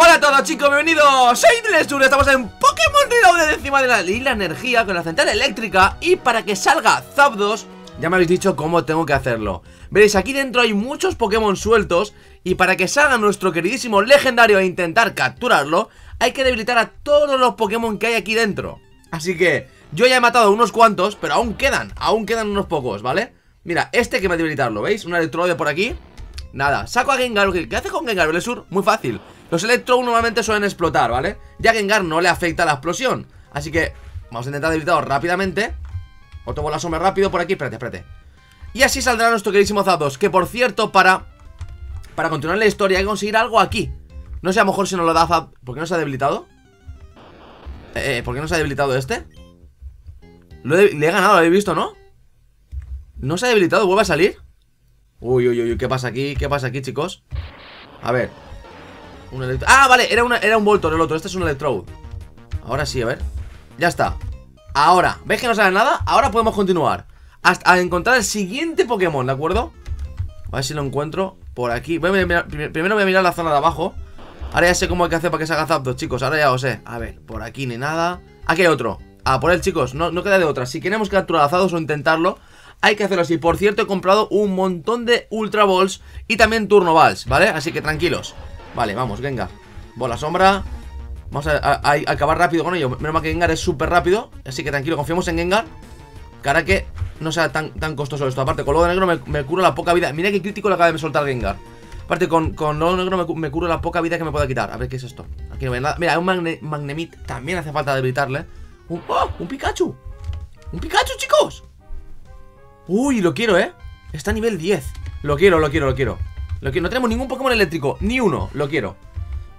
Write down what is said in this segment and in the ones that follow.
Hola a todos chicos, bienvenidos, soy Dresur, estamos en Pokémon Reloaded encima de la isla energía con la central eléctrica Y para que salga Zapdos, ya me habéis dicho cómo tengo que hacerlo Veréis, aquí dentro hay muchos Pokémon sueltos Y para que salga nuestro queridísimo legendario e intentar capturarlo Hay que debilitar a todos los Pokémon que hay aquí dentro Así que yo ya he matado unos cuantos, pero aún quedan, aún quedan unos pocos, ¿vale? Mira, este que debilitarlo, ¿veis? Un electrode por aquí Nada, saco a Gengar, ¿qué hace con Gengar, Belesur? Muy fácil los Electro normalmente suelen explotar, ¿vale? Ya que Gengar no le afecta la explosión Así que vamos a intentar debilitarlo rápidamente Otro bola sombra rápido por aquí, espérate, espérate Y así saldrá nuestro queridísimo Zapdos Que por cierto, para Para continuar la historia hay que conseguir algo aquí No sé, a lo mejor si nos lo da Zap ¿Por qué no se ha debilitado? Eh, ¿por qué no se ha debilitado este? le he ganado, lo habéis visto, ¿no? No se ha debilitado, vuelve a salir Uy, uy, uy, ¿qué pasa aquí? ¿Qué pasa aquí, chicos? A ver Ah, vale, era, una, era un Voltor el otro Este es un Electrode. Ahora sí, a ver. Ya está. Ahora, ¿ves que no sale nada? Ahora podemos continuar. Hasta encontrar el siguiente Pokémon, ¿de acuerdo? A ver si lo encuentro por aquí. Primero voy a mirar la zona de abajo. Ahora ya sé cómo hay que hacer para que se haga Zapdos, chicos. Ahora ya lo sé. A ver, por aquí ni nada. Aquí hay otro. Ah, por él, chicos. No, no queda de otra. Si queremos capturar a o intentarlo hay que hacerlo así. Por cierto, he comprado un montón de Ultra Balls y también Turno Balls, ¿vale? Así que tranquilos. Vale, vamos, Gengar Bola sombra. Vamos a, acabar rápido con ello. Menos mal que Gengar es súper rápido Así que tranquilo, confiemos en Gengar Cara que no sea tan, tan costoso esto. Aparte, con lodo negro me, cura la poca vida. Mira qué crítico le acaba de soltar Gengar. Aparte, con, con lodo negro me, cura la poca vida que me pueda quitar. A ver, ¿qué es esto? Aquí no ve nada. Mira, un Magne, Magnemit También hace falta debilitarle. Un, ¡Oh! ¡Un Pikachu! ¡Un Pikachu, chicos! Uy, lo quiero, ¿eh? Está a nivel 10 Lo quiero, lo quiero, lo quiero lo que no tenemos ningún Pokémon eléctrico, ni uno, lo quiero.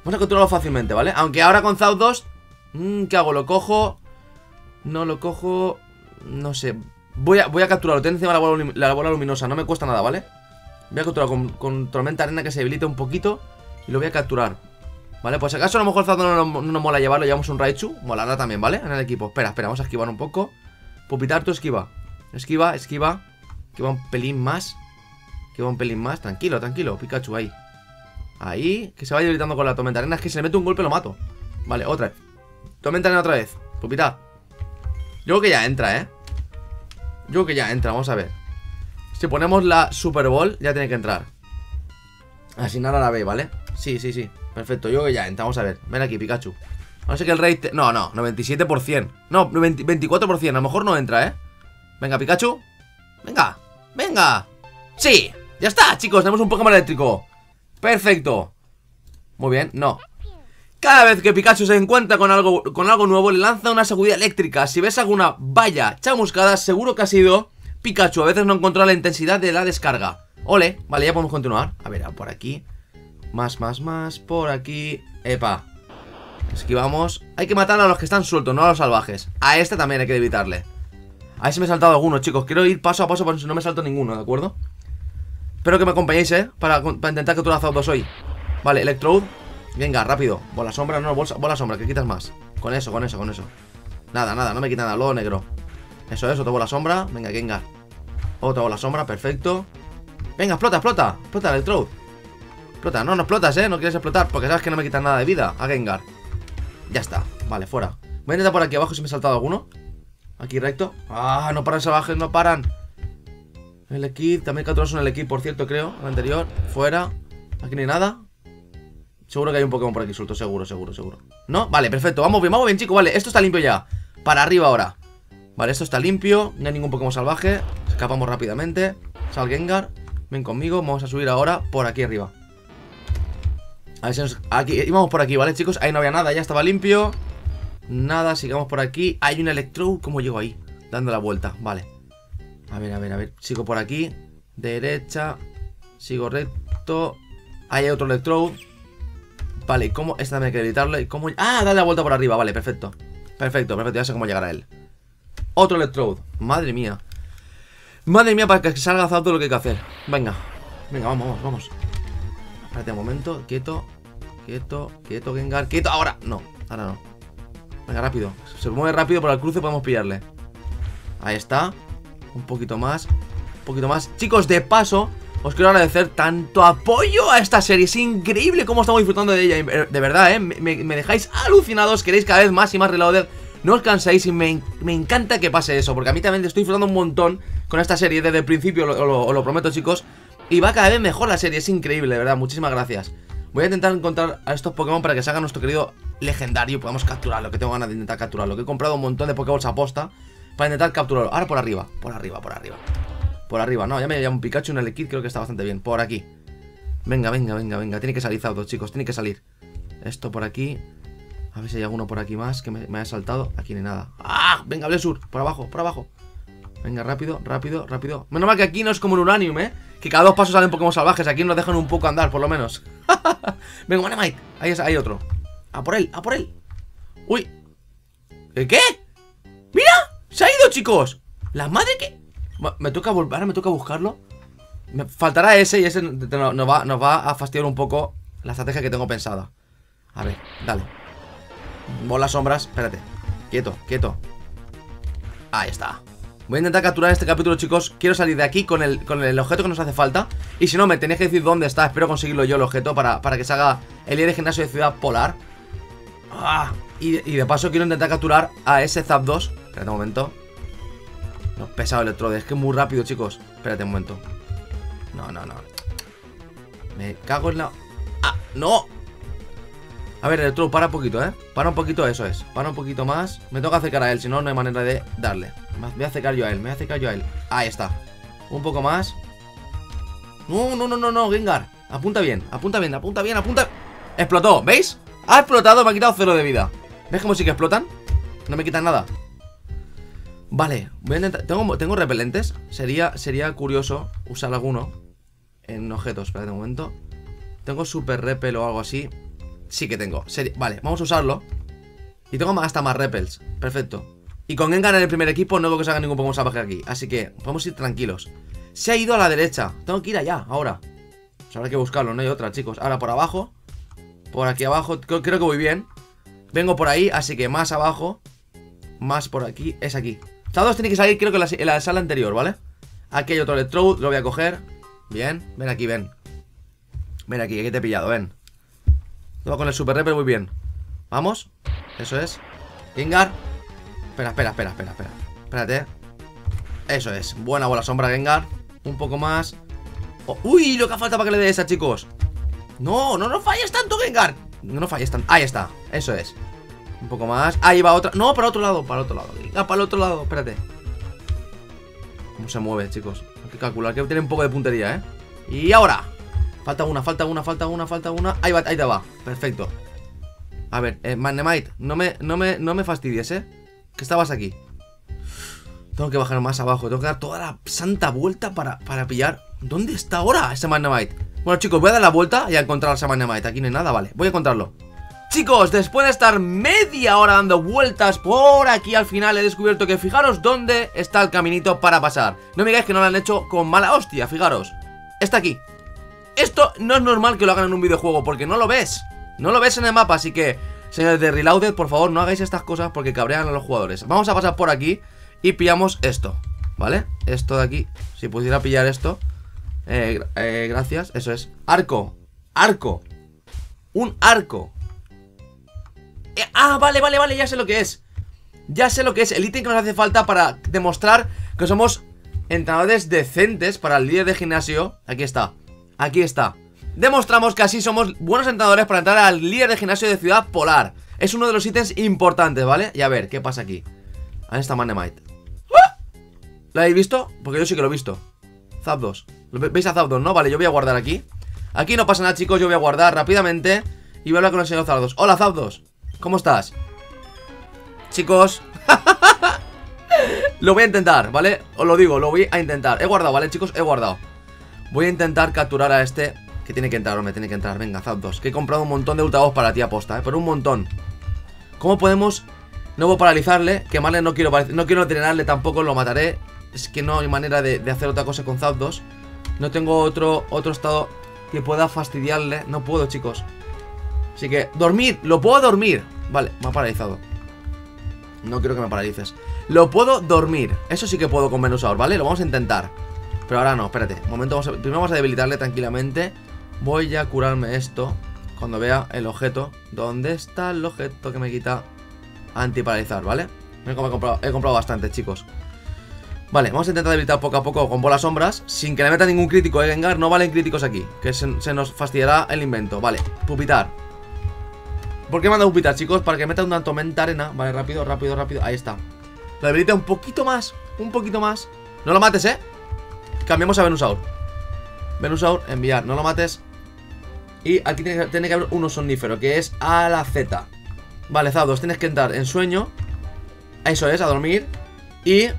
Vamos a controlarlo fácilmente, ¿vale? Aunque ahora con Zapdos, mmm, ¿qué hago? ¿Lo cojo? No lo cojo, no sé. Voy a, voy a capturarlo, tengo encima la bola, la bola luminosa, no me cuesta nada, ¿vale? Voy a capturarlo con, con, tormenta arena que se debilite un poquito y lo voy a capturar. ¿Vale? Pues acaso a lo mejor Zapdos no, no, mola llevarlo, llevamos un Raichu, molará también, ¿vale? En el equipo. Espera, espera, vamos a esquivar un poco. Pupitar tu esquiva. Esquiva, esquiva. Esquiva un pelín más. Que va un pelín más. Tranquilo, tranquilo. Pikachu ahí. Ahí. Que se vaya gritando con la tormenta arena. Es que si le meto un golpe lo mato. Vale, otra vez. Tormenta arena otra vez. Pupita. Yo creo que ya entra, ¿eh? Yo creo que ya entra. Vamos a ver. Si ponemos la Super Bowl, ya tiene que entrar. Así nada la ve, ¿vale? Sí, sí, sí. Perfecto. Yo creo que ya entra. Vamos a ver. Ven aquí, Pikachu. No sé que el rey... No, no. 97%. No, 24%. A lo mejor no entra, ¿eh? Venga, Pikachu. Venga. Venga. Sí. Ya está, chicos, tenemos un Pokémon eléctrico Perfecto Muy bien, no cada vez que Pikachu se encuentra con algo, con algo nuevo, le lanza una seguridad eléctrica. Si ves alguna valla chamuscada, seguro que ha sido Pikachu. A veces no encontró la intensidad de la descarga. Ole, vale, ya podemos continuar. A ver, por aquí. Más, más, más. Por aquí. Epa. Esquivamos. Hay que matar a los que están sueltos, no a los salvajes. A este también hay que evitarle. A si me he saltado alguno, chicos. Quiero ir paso a paso por si no me salto ninguno, ¿de acuerdo? Espero que me acompañéis, ¿eh? Para, para intentar capturar a dos hoy. Vale, Electrode. Venga, rápido. Bola sombra, no, bola sombra, que quitas más. Con eso, con eso, con eso. Nada, nada, no me quita nada, lodo negro. Eso es, otra bola sombra. Venga, Gengar Otra bola sombra, perfecto. Venga, explota, explota. Explota, Electrode. Explota, no, no explotas, ¿eh? No quieres explotar Porque sabes que no me quitas nada de vida. A Gengar. Ya está, vale, fuera. Voy a intentar por aquí abajo si me he saltado alguno. Aquí recto. Ah, no paran salvajes, no paran el equip, también capturamos en el equip, por cierto, creo. El anterior, fuera. Aquí no hay nada. Seguro que hay un Pokémon por aquí suelto, seguro, seguro, seguro. ¿No? Vale, perfecto. Vamos bien, vamos bien, chicos. Vale, esto está limpio ya. Para arriba ahora. Vale, esto está limpio. No hay ningún Pokémon salvaje. Escapamos rápidamente. Sal Gengar. Ven conmigo. Vamos a subir ahora por aquí arriba. A ver si nos... Aquí, íbamos por aquí, ¿vale, chicos? Ahí no había nada, ya estaba limpio. Nada, sigamos por aquí. Hay un Electro. ¿Cómo llego ahí? Dando la vuelta, vale. A ver, a ver, a ver. Sigo por aquí. Derecha. Sigo recto. Ahí hay otro Electrode. Vale, ¿y cómo? Esta también hay que editarle. ¿Cómo? Ah, dale la vuelta por arriba. Vale, perfecto. Perfecto, perfecto. Ya sé cómo llegar a él. Otro Electrode. Madre mía. Madre mía, para que salga todo lo que hay que hacer. Venga. Venga, vamos, vamos, vamos. Espérate un momento. Quieto. Quieto. Quieto, Gengar. Quieto. Ahora. No. Ahora no. Venga, rápido. Se mueve rápido por el cruce podemos pillarle. Ahí está. Un poquito más Un poquito más Chicos, de paso os quiero agradecer tanto apoyo a esta serie. Es increíble cómo estamos disfrutando de ella. De verdad, ¿eh? Me, dejáis alucinados. Queréis cada vez más y más Reloaded. No os canséis y me, encanta que pase eso. Porque a mí también estoy disfrutando un montón con esta serie. Desde el principio, os lo, prometo, chicos. Y va cada vez mejor la serie. Es increíble, de verdad. Muchísimas gracias. Voy a intentar encontrar a estos Pokémon para que salga nuestro querido legendario y podamos capturarlo. Que tengo ganas de intentar capturarlo. Que he comprado un montón de Pokéballs a posta para intentar capturarlo. Ahora por arriba, por arriba, por arriba. Por arriba, no, ya me llamo un Pikachu, un Elekid, creo que está bastante bien. Por aquí. Venga, venga, venga, venga. Tiene que salir Zapdos, chicos, tiene que salir. Esto por aquí. A ver si hay alguno por aquí más que me, haya saltado. Aquí hay nada. ¡Ah! Venga, Blessur, por abajo, por abajo. Venga, rápido, rápido, rápido. Menos mal que aquí no es como un Uranium, ¿eh? Que cada dos pasos salen Pokémon salvajes. Aquí nos dejan un poco andar, por lo menos. Venga, Manemite. Ahí, hay otro. A por él, a por él. Uy. ¿El qué? ¡Mira! ¡Se ha ido, chicos! La madre que... Me toca volver, me toca buscarlo Me faltará ese y ese nos va, a fastidiar un poco La estrategia que tengo pensada. A ver, dale. Bolas sombras, espérate. Quieto, quieto. Ahí está. Voy a intentar capturar este capítulo, chicos. Quiero salir de aquí con el, con el objeto que nos hace falta. Y si no, me tenéis que decir dónde está. Espero conseguirlo yo el objeto para, para que se haga el líder de gimnasio de Ciudad Polar. Ah, y, y, de paso quiero intentar capturar a ese Zapdos Espérate un momento no, pesado electrode, es que es muy rápido, chicos. Espérate un momento. No, no, no. Me cago en la... ¡Ah! ¡No! A ver, Electrode, para un poquito, ¿eh? Para un poquito, eso es. Para un poquito más. Me tengo que acercar a él, si no, no hay manera de darle. Me voy a acercar yo a él, me voy a acercar yo a él. Ahí está. Un poco más. No, no, no, no, no, Gengar. Apunta bien, apunta bien, apunta bien, apunta. Explotó, ¿veis? Ha explotado, me ha quitado cero de vida. ¿Ves cómo sí que explotan? No me quitan nada Vale, voy a intentar... ¿Tengo, ¿tengo repelentes? Sería, curioso usar alguno en objetos. Espera un momento. ¿Tengo super repel o algo así? Sí que tengo. Vale, vamos a usarlo. Y tengo hasta más repels. Perfecto. Y con Gengar en el primer equipo no veo que se haga ningún Pokémon salvaje aquí. Así que podemos ir tranquilos. Se ha ido a la derecha. Tengo que ir allá, ahora. Pues habrá que buscarlo, no hay otra, chicos. Ahora por abajo. Por aquí abajo. Creo, creo que voy bien. Vengo por ahí, así que más abajo. Más por aquí. Es aquí. Estados tiene que salir creo que en la, sala anterior, ¿vale? Aquí hay otro Electrode, lo voy a coger. Bien, ven aquí, ven. Ven aquí, aquí te he pillado, ven. Todo con el Super Repel muy bien. Vamos, eso es. Gengar. Espera, espera, espera, espera, espera. Espérate. Eso es, buena bola sombra Gengar. Un poco más. Oh, Uy, lo que falta para que le dé esa, chicos. No, no no falles tanto, Gengar. No falles tanto, ahí está, eso es un poco más. Ahí va otra. No, para otro lado, para otro lado. Ah, para el otro lado, espérate. ¿Cómo se mueve, chicos? Hay que calcular, hay que tener un poco de puntería, ¿eh? Y ahora. Falta una, falta una, falta una, falta una. Ahí va, ahí te va. Perfecto. A ver, eh, Magnemite, no me, no, me, no me fastidies, ¿eh? Que estabas aquí. Tengo que bajar más abajo. Tengo que dar toda la santa vuelta para, para pillar. ¿Dónde está ahora ese Magnemite? Bueno, chicos, voy a dar la vuelta y a encontrar ese Magnemite. Aquí no hay nada, vale. Voy a encontrarlo. Chicos, después de estar media hora dando vueltas por aquí al final he descubierto que fijaros dónde está el caminito para pasar. No me digáis que no lo han hecho con mala hostia, fijaros. Está aquí. Esto no es normal que lo hagan en un videojuego porque no lo ves. No lo ves en el mapa, así que Señores de Reloaded, por favor no hagáis estas cosas porque cabrean a los jugadores. Vamos a pasar por aquí y pillamos esto ¿Vale? Esto de aquí Si pudiera pillar esto. Eh, eh, Gracias, eso es. Arco, arco. Un arco eh, ah, vale, vale, vale, ya sé lo que es Ya sé lo que es, el ítem que nos hace falta para demostrar que somos entrenadores decentes para el líder de gimnasio Aquí está, aquí está Demostramos que así somos buenos entrenadores para entrar al líder de gimnasio de Ciudad Polar Es uno de los ítems importantes, ¿vale? Y a ver, ¿qué pasa aquí? Ahí está Manemite ¡Ah! ¿Lo habéis visto? Porque yo sí que lo he visto Zapdos ¿Veis a Zapdos, no? Vale, yo voy a guardar aquí Aquí no pasa nada, chicos Yo voy a guardar rápidamente Y voy a hablar con el señor Zapdos Hola, Zapdos ¿Cómo estás? Chicos. Lo voy a intentar, ¿vale? Os lo digo, lo voy a intentar. He guardado, ¿vale, chicos? He guardado. Voy a intentar capturar a este Que tiene que entrar, hombre, tiene que entrar. Venga, Zapdos Que he comprado un montón de ultavoz para ti aposta, ¿eh? Pero un montón. ¿Cómo podemos No puedo paralizarle Quemarle no quiero No quiero entrenarle tampoco Lo mataré. Es que no hay manera de, de hacer otra cosa con Zapdos No tengo otro, otro estado Que pueda fastidiarle. No puedo, chicos Así que, dormir, lo puedo dormir Vale, me ha paralizado No quiero que me paralices Lo puedo dormir, eso sí que puedo con Venusaur, ¿vale? Lo vamos a intentar Pero ahora no, espérate. Un momento, vamos a, primero vamos a debilitarle tranquilamente. Voy a curarme esto cuando vea el objeto. ¿Dónde está el objeto que me quita antiparalizar, ¿vale? He comprado, he comprado bastante, chicos. Vale, vamos a intentar debilitar poco a poco con bolas sombras Sin que le meta ningún crítico, eh, Gengar No valen críticos aquí, que se, nos fastidiará el invento Vale, pupitar ¿Por qué manda pupitar, chicos? Para que meta una tormenta arena. Vale, rápido, rápido, rápido, ahí está. Lo debilita un poquito más, un poquito más. No lo mates, eh Cambiamos a Venusaur. Venusaur, enviar, no lo mates. Y aquí tiene, que haber uno somnífero Que es a la Z. Vale, Zados, tienes que entrar en sueño. Eso es, a dormir. Y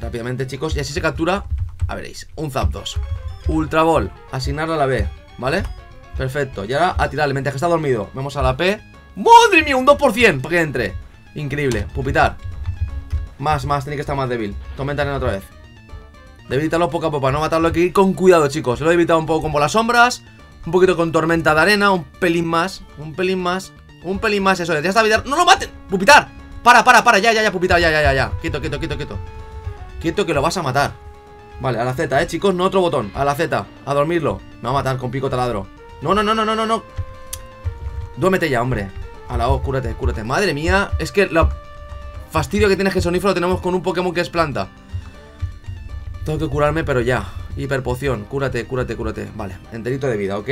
Rápidamente, chicos, y así se captura A veréis, un Zapdos Ultra Ball, asignarle a la B, ¿vale? Perfecto, y ahora a tirarle mientras que está dormido. Vamos a la P. ¡Madre mía! Un 2% para que entre. Increíble, pupitar. Más, más, tiene que estar más débil. Tormenta arena otra vez. Debilitarlo poco a poco, no matarlo aquí con cuidado, chicos. Lo he evitado un poco con bolas sombras. Un poquito con tormenta de arena, un pelín más. Un pelín más, un pelín más, eso Ya está evitar, ¡no lo maten! ¡Pupitar! Para, para, para, ya, ya, ya, pupitar, ya, ya, ya, ya. Quieto, quieto, quieto, quieto. Quieto que lo vas a matar. Vale, a la Z, eh, chicos, no otro botón. A la Z, a dormirlo. Me va a matar con pico taladro No, no, no, no, no, no, no. Duérmete ya, hombre. A la O, cúrate, cúrate. Madre mía, es que lo fastidio que tienes que sonífero lo tenemos con un Pokémon que es planta. Tengo que curarme, pero ya. Hiperpoción, cúrate, cúrate, cúrate. Vale, enterito de vida, ¿ok?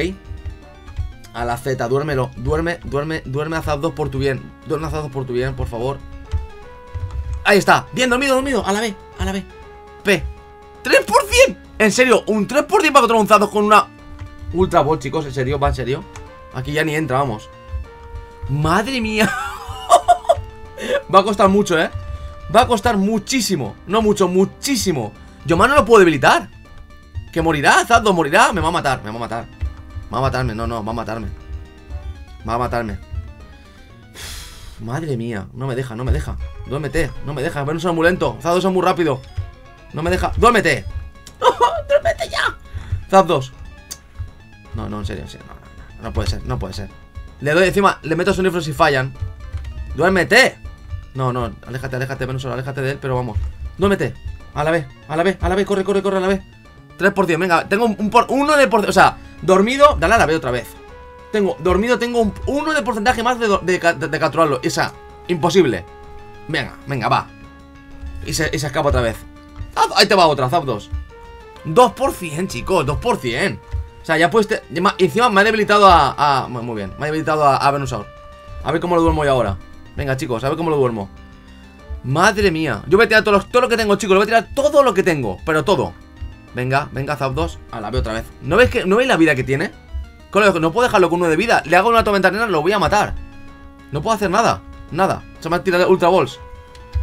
A la Z, duérmelo, duerme, duerme, duerme a Zapdos por tu bien. Duerme a Zapdos por tu bien, por favor. Ahí está, bien, dormido, dormido, a la B, a la B. P, 3% En serio, un 3% para contra un Zados con una Ultra Ball, chicos, en serio, va en serio Aquí ya ni entra, vamos. Madre mía Va a costar mucho, eh Va a costar muchísimo No mucho, muchísimo. Yo más no lo puedo debilitar. Que morirá, Zapdos morirá. Me va a matar, me va a matar. Va a matarme, no, no, va a matarme. Va a matarme. Madre mía, no me deja, no me deja. Duérmete, no me deja, Venus es muy lento. Zapdos es muy rápido. No me deja, duérmete. Duérmete ya. Zapdos No, no, en serio, en serio no, no, no, puede ser, no puede ser. Le doy encima, le meto sonifros y fallan. Duérmete No, no, aléjate, aléjate, Venus, aléjate de él Pero vamos, duérmete A la vez, a la vez, a la vez, corre, corre, corre a la vez 3%, venga, tengo un, por, uno de por, O sea, dormido, dale a la vez otra vez. Tengo, dormido tengo un 1 de porcentaje más de, de, de, capturarlo Esa, imposible. Venga, venga, va. Y se, y se escapa otra vez. Ahí te va otra, Zapdos. 2%, chicos, 2% O sea, ya puedes... Encima me ha debilitado a, Muy bien, me ha debilitado a, a Venusaur A ver cómo lo duermo yo ahora Venga, chicos, a ver cómo lo duermo Madre mía Yo voy a tirar todo lo, que tengo, chicos Lo voy a tirar todo lo que tengo Pero todo Venga, venga, Zapdos A la veo otra vez ¿No veis, que, ¿No veis la vida que tiene? No puedo dejarlo con uno de vida. Le hago una tormenta arena, lo voy a matar. No puedo hacer nada. Nada. Se me ha tirado Ultra Balls.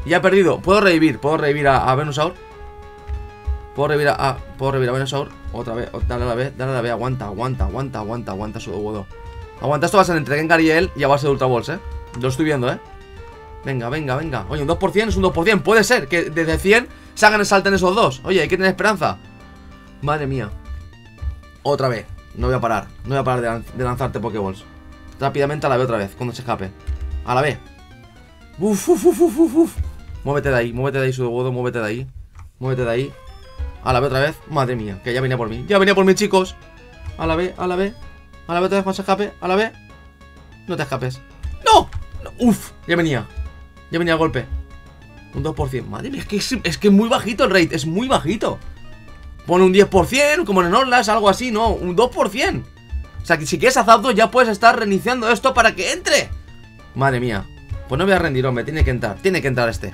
Y ha perdido. Puedo revivir. Puedo revivir a, Venusaur. Puedo revivir a, Puedo revivir a Venusaur. Otra vez. Dale a la vez. Dale a la vez. Aguanta, aguanta, aguanta, aguanta, aguanta su huevo. Aguanta. Esto va a ser entre Gengar y él. Y a base de Ultra Balls, eh. Lo estoy viendo, eh. Venga, venga, venga. Oye, un 2% es un 2%. Puede ser que desde 100 se hagan el salto en esos dos. Oye, hay que tener esperanza. Madre mía. Otra vez. No voy a parar. No voy a parar de, lanzarte Pokéballs. Rápidamente a la B otra vez, cuando se escape. A la B. Uf, uf, uf, uf, uf. Muévete de ahí, muévete de ahí, Sudowodo, muévete de ahí. Muévete de ahí. A la B otra vez. Madre mía, que ya venía por mí. Ya venía por mí, chicos. A la B, a la B. A la B otra vez escape. A la B. No te escapes. ¡No! Uf, ya venía. Ya venía el golpe. Un 2%. Madre mía, es que es, es muy bajito el rate. Es muy bajito. Pone un 10%, como en Orlas, algo así, no, un 2%. O sea, que si quieres a ya puedes estar reiniciando esto para que entre. Madre mía. Pues no voy a rendir, hombre, tiene que entrar, tiene que entrar este.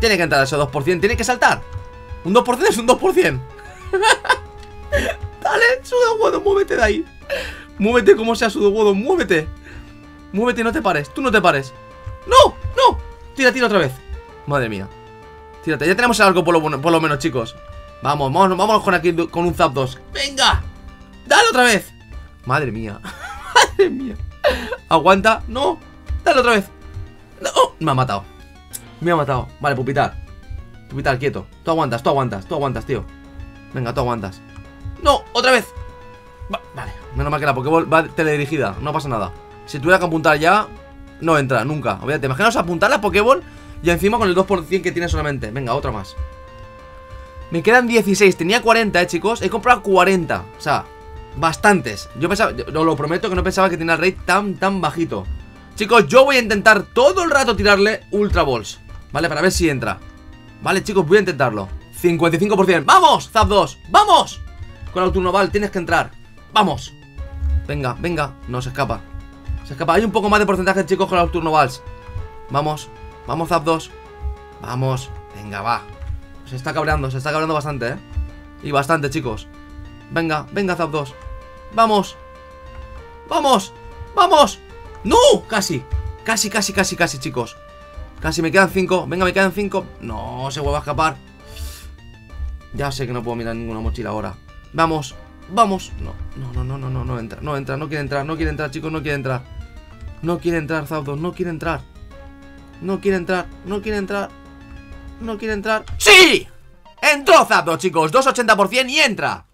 Tiene que entrar ese 2%, tiene que saltar. Un 2% es un 2%. Dale, Sudowodo, muévete de ahí. Muévete como sea Sudowodo, muévete. Muévete no te pares, tú no te pares. ¡No! ¡No! Tira, tira otra vez. Madre mía. Tírate, ya tenemos algo por lo, por lo menos, chicos. Vamos, vamos, vamos con aquí con un Zap 2 ¡Venga! ¡Dale otra vez! Madre mía Madre mía Aguanta ¡No! ¡Dale otra vez! ¡No! Me ha matado Me ha matado Vale, pupitar Pupitar, quieto. Tú aguantas, tú aguantas, tú aguantas, tío. Venga, tú aguantas. ¡No! ¡Otra vez! vale Menos mal que la Pokéball va teledirigida No pasa nada. Si tuviera que apuntar ya No entra, nunca. Olvídate Imaginaos apuntar la Pokéball Y encima con el 2% que tiene solamente. Venga, otra más. Me quedan 16, tenía 40, eh, chicos. He comprado 40, o sea, bastantes. Yo pensaba, os lo prometo que no pensaba que tenía el rate tan, tan bajito. Chicos, yo voy a intentar todo el rato tirarle Ultra Balls ¿Vale? Para ver si entra Vale, chicos, voy a intentarlo. 55%, ¡vamos! Zap 2, ¡vamos! Con turno tienes que entrar. ¡Vamos! Venga, venga, no se escapa. Se escapa, hay un poco más de porcentaje, chicos, con turno Vamos, vamos Zap 2 Vamos, venga, va. Se está cabreando, se está cabreando bastante, ¿eh? Y bastante, chicos. Venga, venga Zap 2 Vamos Vamos, vamos ¡No! Casi, casi, casi, casi, casi, chicos Casi me quedan 5, venga, me quedan 5 No, se vuelve a escapar. Ya sé que no puedo mirar ninguna mochila ahora. Vamos, vamos. No, no, no, no, no, no entra, no entra, no quiere entrar No quiere entrar, chicos, no quiere entrar. No quiere entrar, Zap 2, no quiere entrar. No quiere entrar, no quiere entrar no quiere entrar. ¡Sí! Entró Zapdos, chicos 280% y entra.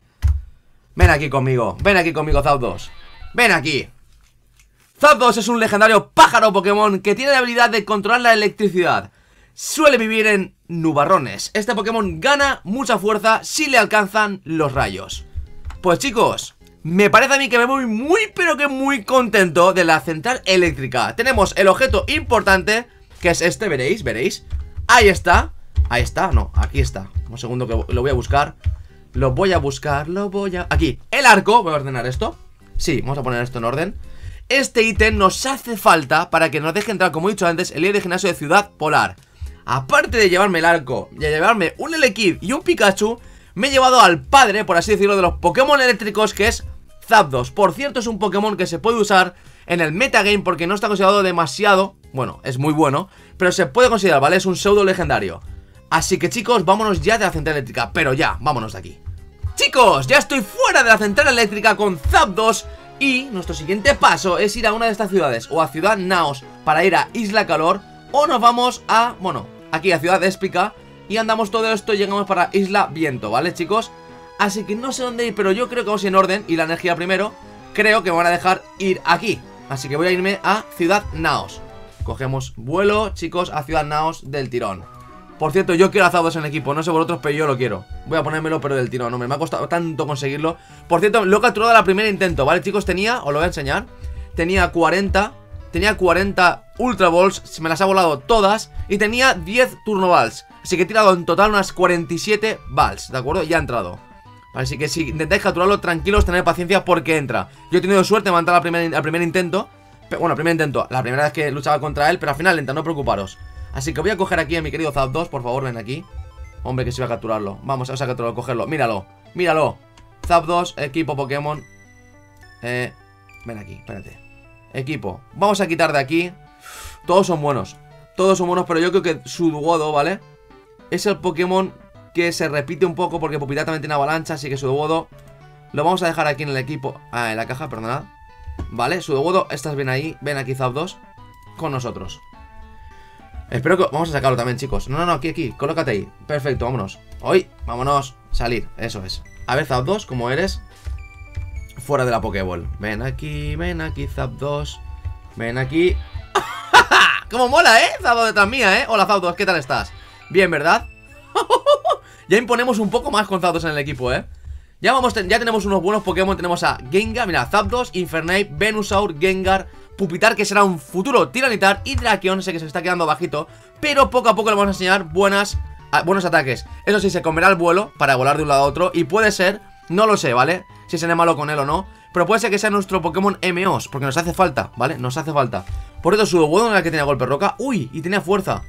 Ven aquí conmigo Ven aquí conmigo, Zapdos Ven aquí Zapdos es un legendario pájaro Pokémon que tiene la habilidad de controlar la electricidad. Suele vivir en nubarrones. Este Pokémon gana mucha fuerza si le alcanzan los rayos. Pues chicos, me parece a mí que me voy muy pero que muy contento de la central eléctrica. Tenemos el objeto importante que es este, veréis, veréis. Ahí está Ahí está, no, aquí está. Un segundo que lo voy a buscar. Lo voy a buscar, lo voy a... Aquí, el arco, voy a ordenar esto Sí, vamos a poner esto en orden Este ítem nos hace falta para que nos deje entrar, como he dicho antes El líder de gimnasio de Ciudad Polar. Aparte de llevarme el arco y llevarme un Elekid y un Pikachu Me he llevado al padre, por así decirlo, de los Pokémon eléctricos Que es Zapdos Por cierto, es un Pokémon que se puede usar en el metagame porque no está considerado demasiado Bueno, es muy bueno Pero se puede considerar, ¿vale? Es un pseudo legendario. Así que chicos, vámonos ya de la central eléctrica Pero ya, vámonos de aquí. Chicos, ya estoy fuera de la central eléctrica con Zapdos Y nuestro siguiente paso es ir a una de estas ciudades O a Ciudad Naos para ir a Isla Calor O nos vamos a, bueno, aquí a Ciudad Éspica Y andamos todo esto y llegamos para Isla Viento, ¿vale chicos? Así que no sé dónde ir, pero yo creo que vamos en orden Y la energía primero. Creo que me van a dejar ir aquí. Así que voy a irme a Ciudad Naos. Cogemos vuelo, chicos, a Ciudad Naos del tirón Por cierto, yo quiero azados en el equipo No sé vosotros, pero yo lo quiero. Voy a ponérmelo, pero del tirón No me ha costado tanto conseguirlo. Por cierto, lo he capturado a la primera intento ¿Vale, chicos? Tenía, os lo voy a enseñar Tenía 40 Tenía 40 Ultra Balls Me las ha volado todas Y tenía 10 Turno Balls. Así que he tirado en total unas 47 Balls ¿De acuerdo? Ya ha entrado. Así que si intentáis capturarlo, tranquilos, tened paciencia porque entra. Yo he tenido suerte matar al primer, al primer intento Bueno, el primer intento, la primera vez que luchaba contra él Pero al final entra, no preocuparos Así que voy a coger aquí a mi querido Zapdos, por favor, ven aquí. Hombre, que se va a capturarlo. Vamos, a capturarlo, cogerlo, míralo, míralo. Zapdos, equipo Pokémon. Eh, ven aquí, espérate. Equipo, vamos a quitar de aquí. Todos son buenos. Todos son buenos, pero yo creo que Sudwodo, ¿vale? Es el Pokémon que se repite un poco porque Pupita también tiene avalancha, así que Sudowodo lo vamos a dejar aquí en el equipo, ah, en la caja, perdonad. Vale, Sudowodo, estás bien ahí, ven aquí Zapdos con nosotros. Espero que... Vamos a sacarlo también, chicos. No, no, no, aquí, aquí, colócate ahí. Perfecto, vámonos. Hoy, vámonos, salir, eso es. A ver, Zapdos, ¿cómo eres? Fuera de la Pokéball. Ven aquí, ven aquí, Zapdos. Ven aquí. ¡Cómo mola, eh! Zapdos detrás mía, eh. Hola, Zapdos, ¿qué tal estás? Bien, ¿verdad? Ya imponemos un poco más con Zapdos en el equipo, ¿eh? Ya, vamos, ya tenemos unos buenos Pokémon Tenemos a Gengar, mira, Zapdos, Infernape, Venusaur, Gengar, Pupitar Que será un futuro Tiranitar y Drakion Sé que se está quedando bajito Pero poco a poco le vamos a enseñar buenas, buenos ataques Eso sí, se comerá el vuelo para volar de un lado a otro Y puede ser, no lo sé, ¿vale? Si seré malo con él o no Pero puede ser que sea nuestro Pokémon MOs Porque nos hace falta, ¿vale? Nos hace falta Por eso, su bueno era el que tenía golpe roca Uy, y tenía fuerza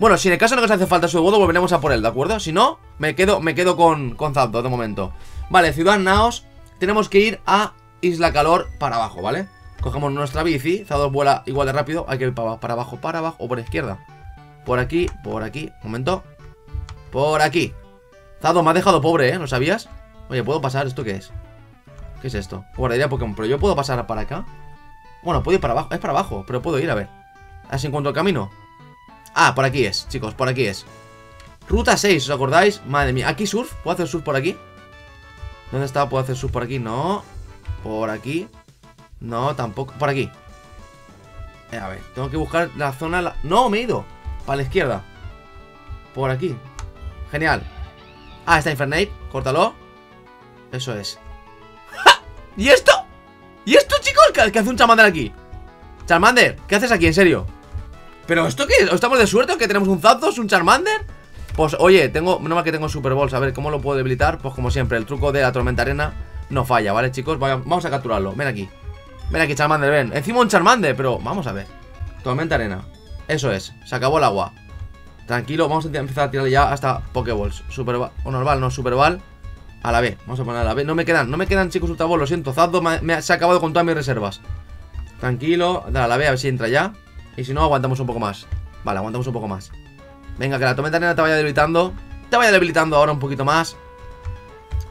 bueno, si en el caso no nos hace falta su bodo, volveremos a por él, ¿de acuerdo? Si no, me quedo, me quedo con, con Zapdos de momento Vale, Ciudad Naos Tenemos que ir a Isla Calor para abajo, ¿vale? Cogemos nuestra bici Zapdos vuela igual de rápido Hay que ir para, para abajo, para abajo o por izquierda Por aquí, por aquí, un momento Por aquí Zapdos me ha dejado pobre, ¿eh? ¿Lo sabías? Oye, ¿puedo pasar? ¿Esto qué es? ¿Qué es esto? Guardaría Pokémon Pero yo puedo pasar para acá Bueno, puedo ir para abajo Es para abajo, pero puedo ir, a ver Así encuentro el camino Ah, por aquí es, chicos, por aquí es Ruta 6, ¿os acordáis? Madre mía, ¿aquí surf? ¿Puedo hacer surf por aquí? ¿Dónde está? ¿Puedo hacer surf por aquí? No Por aquí No, tampoco, por aquí eh, A ver, tengo que buscar la zona No, me he ido Para la izquierda Por aquí Genial Ah, está Infernape, córtalo Eso es. ¿Y esto? ¿Y esto, chicos? ¿Qué, hace un Charmander aquí? Charmander, ¿qué haces aquí, en serio? ¿Pero esto qué? ¿Estamos de suerte o que tenemos un Zapdos, un Charmander? Pues, oye, tengo, no más que tengo Super Balls A ver, ¿cómo lo puedo debilitar? Pues como siempre, el truco de la tormenta arena no falla, ¿vale, chicos? Vamos a capturarlo, ven aquí Ven aquí, Charmander, ven. Encima un Charmander, pero vamos a ver. Tormenta arena. Eso es, se acabó el agua. Tranquilo, vamos a empezar a tirarle ya hasta Pokéballs. Super o normal, no, Super Ball A la B, vamos a poner a la B. No me quedan, no me quedan chicos Ultra Ball, lo siento Zapdos me, se ha acabado con todas mis reservas. Tranquilo, dale a la B a ver si entra ya. Y si no, aguantamos un poco más. Vale, aguantamos un poco más. Venga, que la tormenta arena te vaya debilitando. Te vaya debilitando ahora un poquito más.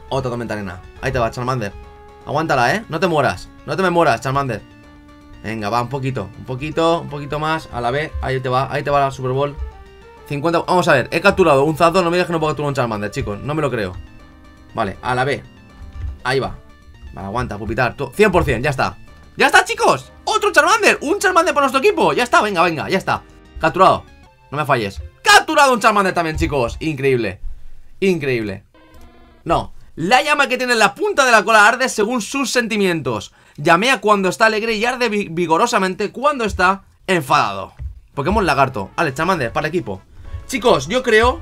Otra tormenta arena. Ahí te va, Charmander. Aguántala, ¿eh? No te mueras No te me mueras, Charmander. Venga, va, un poquito Un poquito, un poquito más A la B Ahí te va, ahí te va la Super Bowl. 50, vamos a ver, he capturado un Zapdos No me digas que no puedo capturar un Charmander, chicos No me lo creo. Vale, a la B. Ahí va. Vale, aguanta, pupitar 100%, ya está. ¡Ya está, chicos! ¡Otro Charmander! ¡Un Charmander para nuestro equipo! Ya está, venga, venga, ya está. Capturado No me falles. Capturado un Charmander también, chicos Increíble Increíble. No La llama que tiene en la punta de la cola arde según sus sentimientos Llamea cuando está alegre y arde vigorosamente cuando está enfadado. Pokémon Lagarto Vale, Charmander, para el equipo. Chicos, yo creo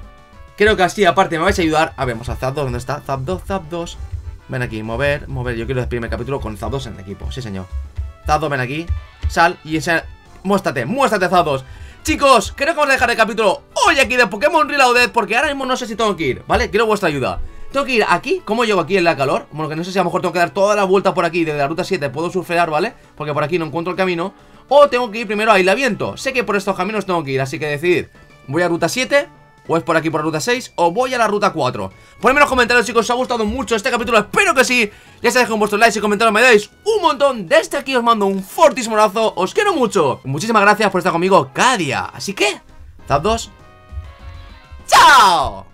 Creo que así aparte me vais a ayudar. A ver, vamos a Zapdos, ¿dónde está? Zapdos, Zapdos Ven aquí, mover, mover. Yo quiero despedirme el capítulo con Zapdos en el equipo. Sí, señor. Zapdos, ven aquí. Sal y ese... Muéstrate, muéstrate, Zapdos Chicos, creo que vamos a dejar el capítulo hoy aquí de Pokémon Reloaded Porque ahora mismo no sé si tengo que ir, ¿vale? Quiero vuestra ayuda tengo que ir aquí, ¿cómo llego aquí en la calor? Bueno, que no sé si a lo mejor tengo que dar toda la vuelta por aquí Desde la ruta 7 puedo surfear, ¿vale? Porque por aquí no encuentro el camino O tengo que ir primero a Aislaviento Sé que por estos caminos tengo que ir, así que decidir ¿Voy a ruta 7? ¿O es por aquí por la ruta 6? ¿O voy a la ruta 4? Ponedme en los comentarios chicos, ¿os ha gustado mucho este capítulo? Espero que sí Ya sabéis con vuestros likes y comentarios me dais un montón Desde aquí os mando un fortísimo abrazo Os quiero mucho Muchísimas gracias por estar conmigo cada día Así que, Zapdos ¡Chao!